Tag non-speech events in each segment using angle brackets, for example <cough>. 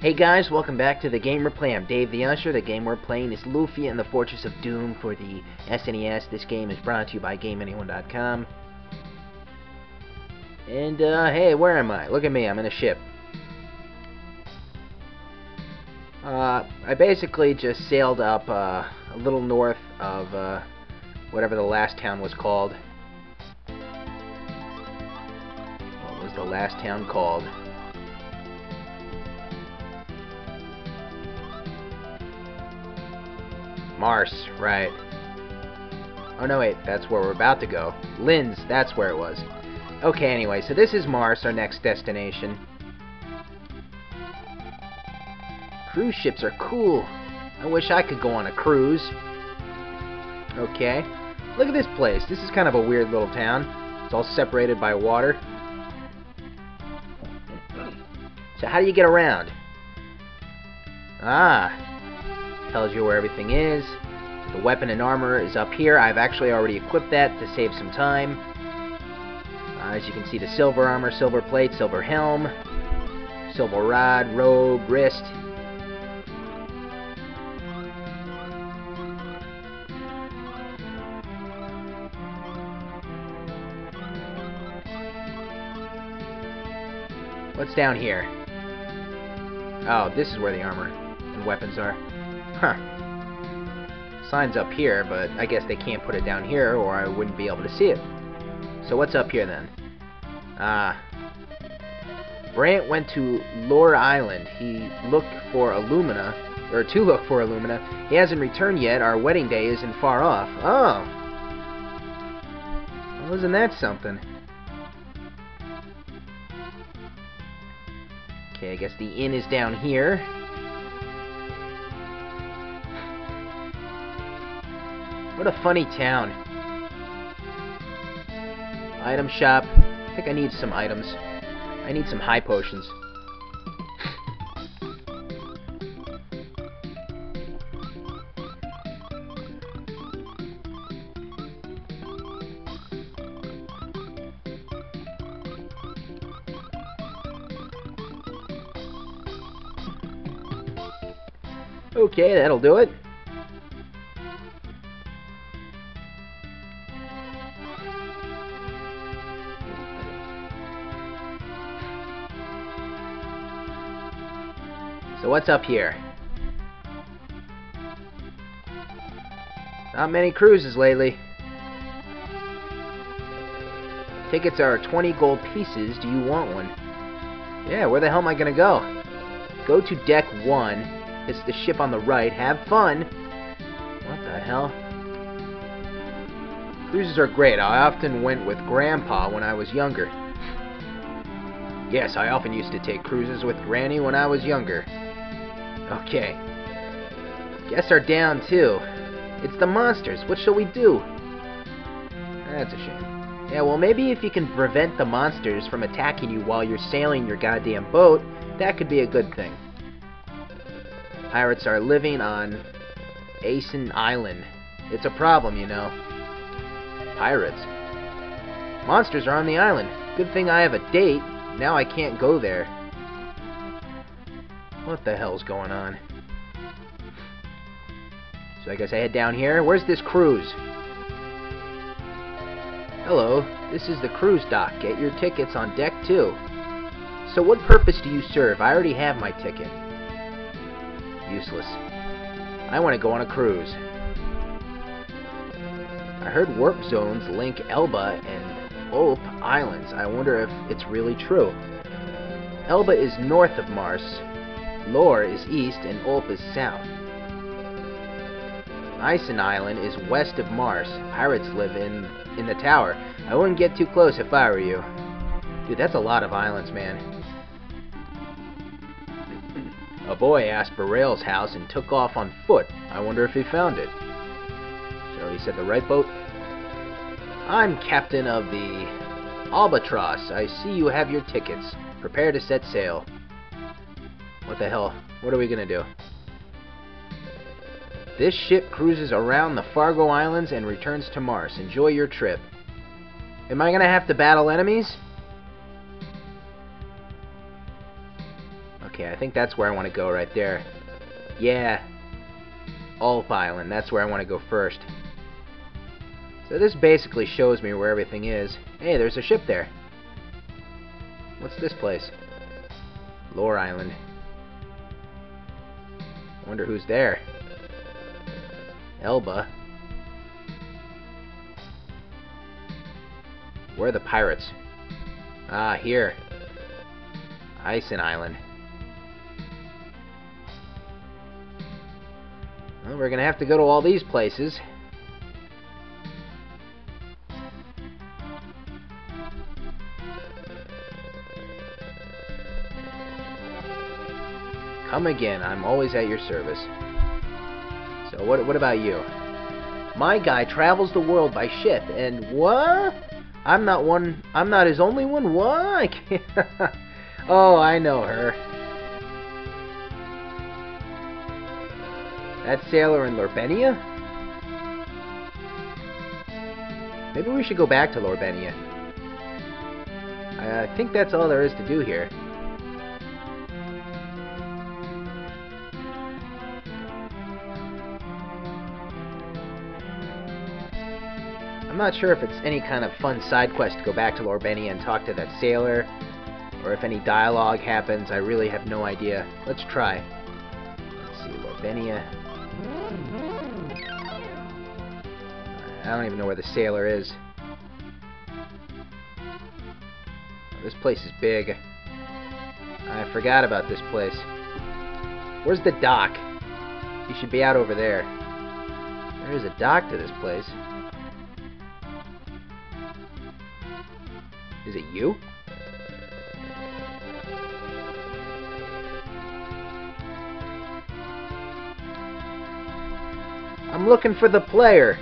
Hey guys, welcome back to the game we're. I'm Dave the Usher. The game we're playing is Lufia and the Fortress of Doom for the SNES. This game is brought to you by GameAnyone.com. And, uh, hey, where am I? Look at me, I'm in a ship. Uh, I basically just sailed up, uh, a little north of, uh, whatever the last town was called. What was the last town called? Mars, right. Oh no, wait, that's where we're about to go. Linz, that's where it was. Okay, anyway, so this is Mars, our next destination. Cruise ships are cool. I wish I could go on a cruise. Okay. Look at this place. This is kind of a weird little town. It's all separated by water. So how do you get around? Ah, tells you where everything is. The weapon and armor is up here. I've actually already equipped that to save some time. Uh, as you can see, the silver armor, silver plate, silver helm, silver rod, robe, wrist. What's down here? Oh, this is where the armor and weapons are. Huh. Sign's up here, but I guess they can't put it down here or I wouldn't be able to see it. So what's up here then? Ah. Brant went to Lore Island. He looked for Illumina, or to look for Illumina. He hasn't returned yet. Our wedding day isn't far off. Oh. Well, isn't that something? Okay, I guess the inn is down here. What a funny town. Item shop. I think I need some items. I need some high potions. Okay, that'll do it. So what's up here? Not many cruises lately. Tickets are 20 gold pieces. Do you want one? Yeah, where the hell am I gonna go? Go to deck 1. It's the ship on the right. Have fun! What the hell? Cruises are great. I often went with Grandpa when I was younger. Yes, I often used to take cruises with Granny when I was younger. Okay. Guests are down too. It's the monsters. What shall we do? That's a shame. Yeah, well, maybe if you can prevent the monsters from attacking you while you're sailing your goddamn boat, that could be a good thing. Pirates are living on Asen Island. It's a problem, you know. Pirates. Monsters are on the island. Good thing I have a date. Now I can't go there. What the hell's going on? So I guess I head down here. Where's this cruise? Hello, this is the cruise dock. Get your tickets on deck 2. So what purpose do you serve? I already have my ticket. Useless. I want to go on a cruise. I heard warp zones link Elba and Ope Islands. I wonder if it's really true. Elba is north of Mars, Lore is east and Ulp is south. Isen Island is west of Mars. Pirates live in in the tower. I wouldn't get too close if I were you. Dude, that's a lot of islands, man. A boy asked Barail's house and took off on foot. I wonder if he found it. So he said the right boat? I'm captain of the Albatross. I see you have your tickets. Prepare to set sail. What the hell? What are we gonna do? This ship cruises around the Fargo Islands and returns to Mars. Enjoy your trip. Am I gonna have to battle enemies? Okay, I think that's where I want to go right there. Yeah. Ulf Island, that's where I want to go first. So this basically shows me where everything is. Hey, there's a ship there. What's this place? Lore Island. Wonder who's there. Elba. Where are the pirates? Ah, here. Ison Island. Well, we're gonna have to go to all these places. Come again. I'm always at your service. So what what about you? My guy travels the world by ship, and what? I'm not one. I'm not his only one. What? <laughs> oh, I know her. That sailor in Lorbenia? Maybe we should go back to Lorbenia. I, I think that's all there is to do here. Not sure if it's any kind of fun side quest to go back to Lorbenia and talk to that sailor, or if any dialogue happens. I really have no idea. Let's try. Let's see, Lorbenia. Uh, I don't even know where the sailor is. Oh, this place is big. I forgot about this place. Where's the dock? You should be out over there. There is a dock to this place. Is it you? I'm looking for the player.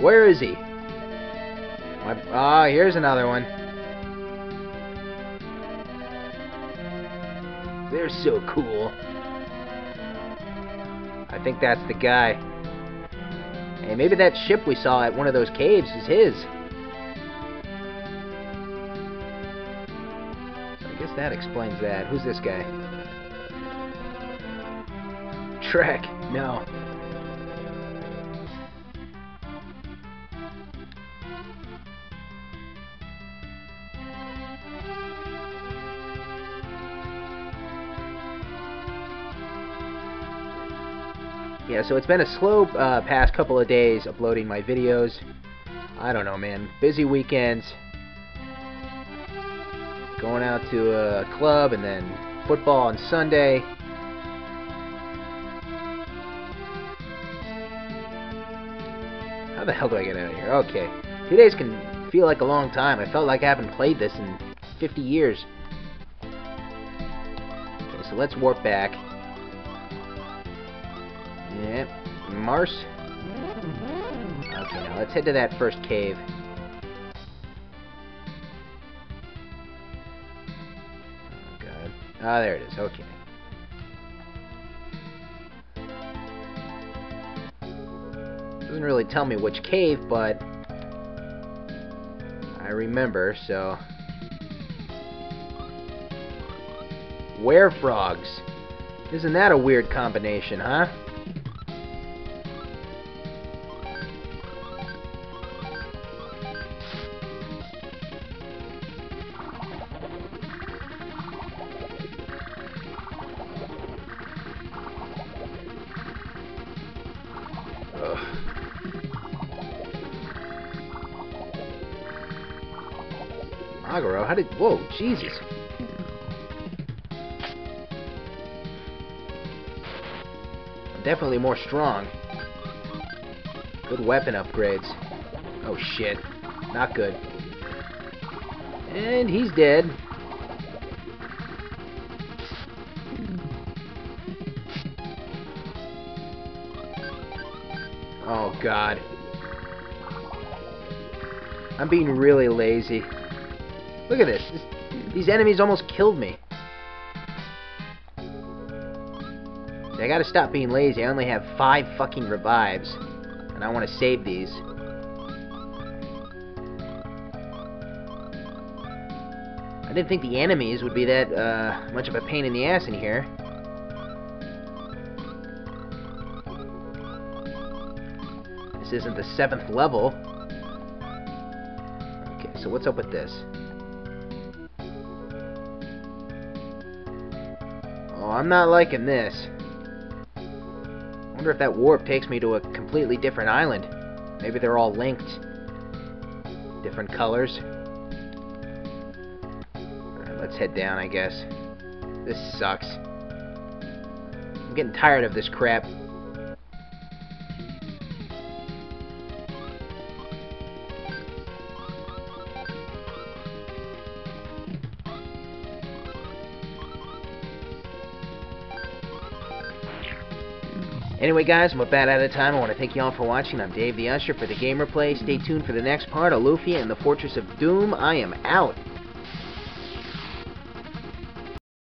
Where is he? Ah, here's another one. They're so cool. I think that's the guy. Hey, maybe that ship we saw at one of those caves is his. That explains that. Who's this guy? Trek. No. yeah, so it's been a slow uh, past couple of days uploading my videos. I don't know, man. Busy weekends. Going out to a club and then football on Sunday. How the hell do I get out of here? Okay. Two days can feel like a long time. I felt like I haven't played this in 50 years. Okay, so let's warp back. Yep. Mars. Okay, now let's head to that first cave. Ah, there it is. Okay. Doesn't really tell me which cave, but I remember, so... Were frogs. Isn't that a weird combination, huh? Agaro, how did... Whoa, Jesus. Definitely more strong. Good weapon upgrades. Oh, shit. Not good. And he's dead. Oh, God. I'm being really lazy. Look at this. this. These enemies almost killed me. I gotta stop being lazy. I only have five fucking revives. And I want to save these. I didn't think the enemies would be that uh, much of a pain in the ass in here. This isn't the seventh level. Okay, so what's up with this? I'm not liking this. Wonder if that warp takes me to a completely different island. Maybe they're all linked. Different colors. Alright, let's head down, I guess. This sucks. I'm getting tired of this crap. Anyway, guys, I'm about out of time. I want to thank you all for watching. I'm Dave the Usher for the Game Replay. Stay tuned for the next part of Lufia and the Fortress of Doom. I am out.